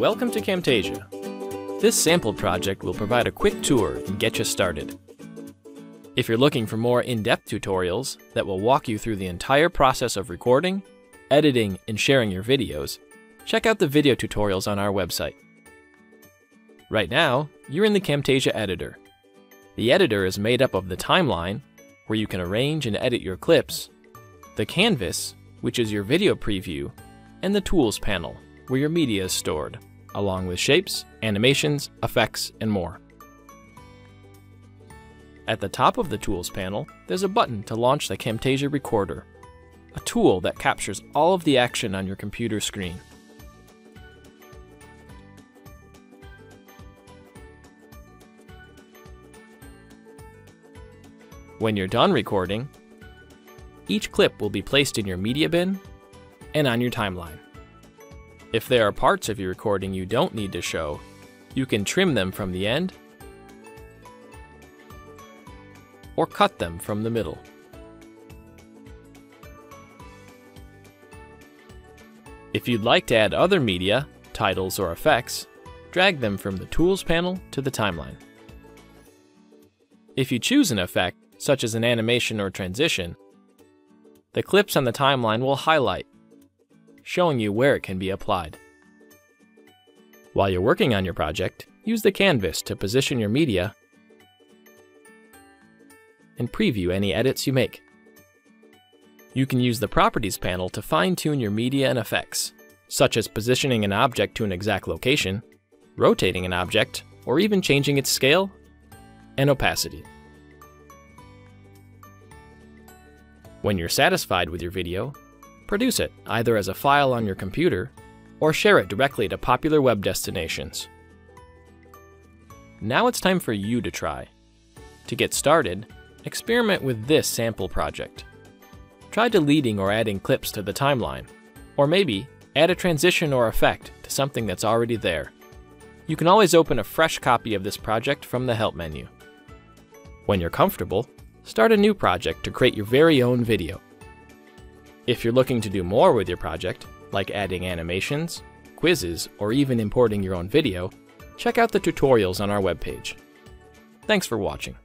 Welcome to Camtasia. This sample project will provide a quick tour and get you started. If you're looking for more in-depth tutorials that will walk you through the entire process of recording, editing, and sharing your videos, check out the video tutorials on our website. Right now, you're in the Camtasia editor. The editor is made up of the timeline, where you can arrange and edit your clips, the canvas, which is your video preview, and the tools panel, where your media is stored along with shapes, animations, effects, and more. At the top of the Tools panel, there's a button to launch the Camtasia Recorder, a tool that captures all of the action on your computer screen. When you're done recording, each clip will be placed in your media bin and on your timeline. If there are parts of your recording you don't need to show, you can trim them from the end or cut them from the middle. If you'd like to add other media, titles, or effects, drag them from the Tools panel to the timeline. If you choose an effect, such as an animation or transition, the clips on the timeline will highlight showing you where it can be applied. While you're working on your project, use the canvas to position your media and preview any edits you make. You can use the Properties panel to fine-tune your media and effects, such as positioning an object to an exact location, rotating an object, or even changing its scale and opacity. When you're satisfied with your video, Produce it either as a file on your computer or share it directly to popular web destinations. Now it's time for you to try. To get started, experiment with this sample project. Try deleting or adding clips to the timeline, or maybe add a transition or effect to something that's already there. You can always open a fresh copy of this project from the Help menu. When you're comfortable, start a new project to create your very own video. If you're looking to do more with your project, like adding animations, quizzes, or even importing your own video, check out the tutorials on our webpage. Thanks for watching.